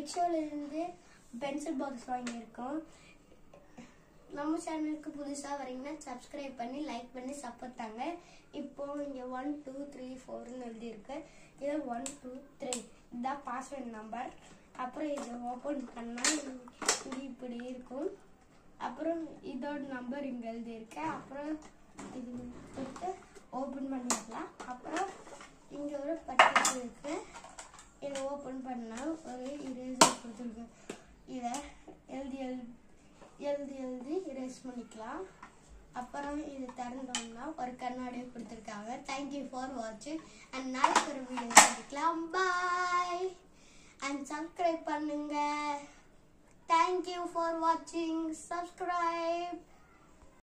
மிக்சோலேருந்து pencil box வாங்கியிருக்கோம். நம்ம சேனலுக்கு புதுசாக வரீங்கன்னா சப்ஸ்கிரைப் பண்ணி லைக் பண்ணி சப்போர்ட் தாங்க. இப்போ இங்கே ஒன் டூ த்ரீ ஃபோர்னு எழுதியிருக்கு. இது ஒன் டூ த்ரீ இதுதான் பாஸ்வேர்ட் நம்பர் அப்புறம் இதை ஓப்பன் பண்ணால் இங்கே இப்படி இருக்கும். அப்புறம் இதோட நம்பர் இங்கே எழுதியிருக்கேன் அப்புறம் இது கொடுத்து ஓப்பன் பண்ணிடலாம் அப்புறம் இங்கே ஒரு பட்டியல் இருக்கு இதை ஓப்பன் பண்ணால் ஒரு இரேசர் கொடுத்துருக்கு. இதை எழுதி எழுதி எழுதி எழுதி இரேஸ் பண்ணிக்கலாம். அப்புறம் இது திறந்தோம்னா ஒரு கண்ணாடி கொடுத்துருக்காங்க. தேங்க்யூ ஃபார் வாட்சிங் அண்ட் நாளைக்கு ஒரு வீடியோ சந்திக்கலாம். பாய் அண்ட் சப்ஸ்கிரைப் பண்ணுங்க. தேங்க்யூ ஃபார் வாட்சிங் சப்ஸ்கிரைப்